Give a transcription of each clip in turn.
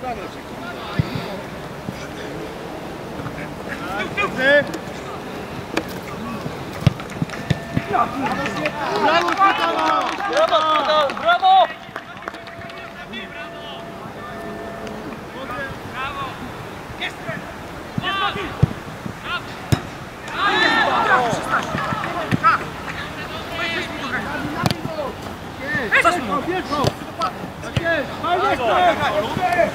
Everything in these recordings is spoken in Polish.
Brawo, Świetano! Brawo, Świetano! Brawo! Yes. Pieszko, pieszko! Tak jest! Fajnie chcesz!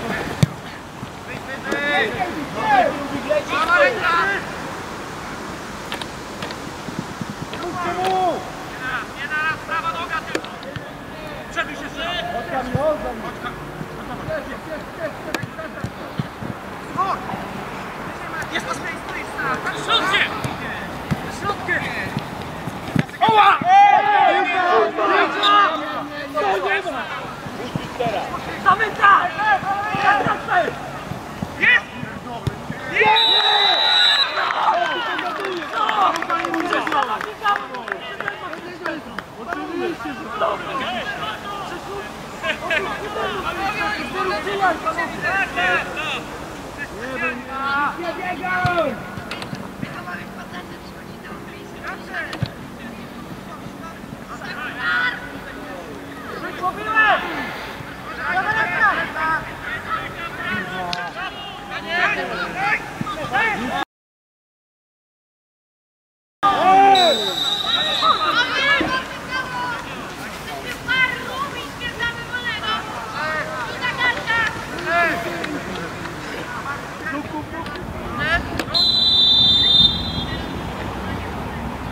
Róbcie mu! Oskar, nie oddaj mi. Oczywiście, że tak.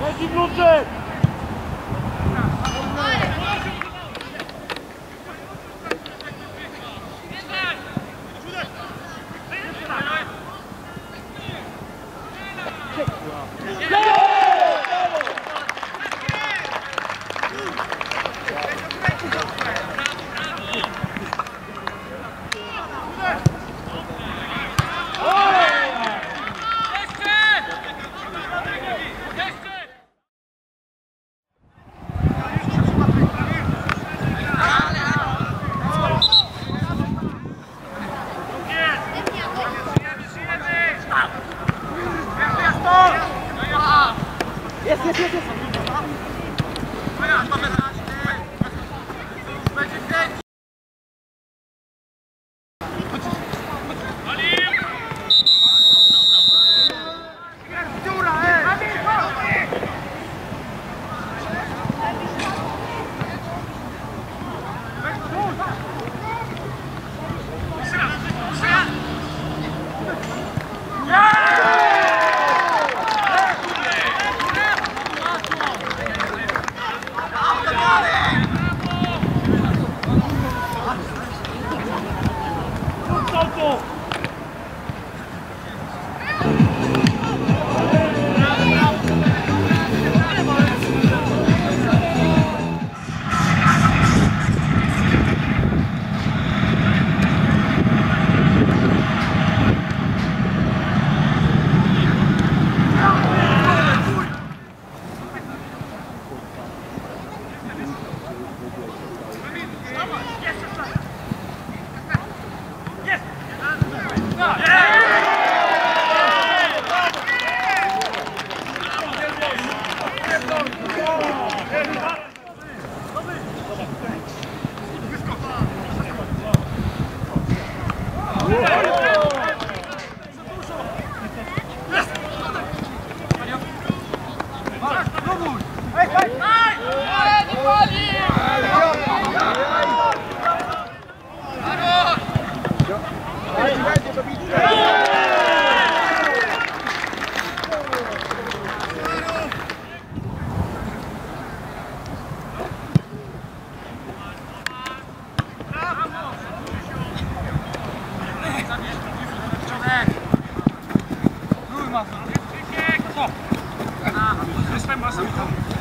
Leci kluczyk!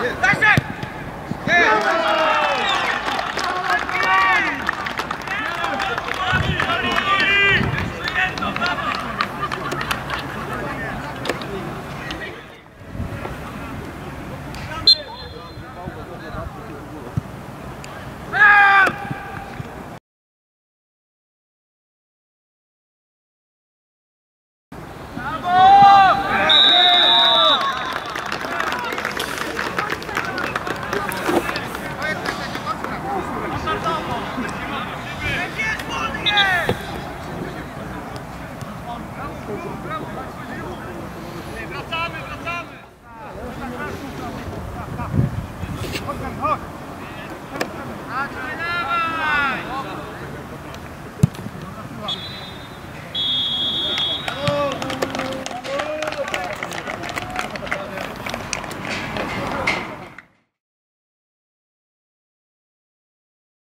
That's it!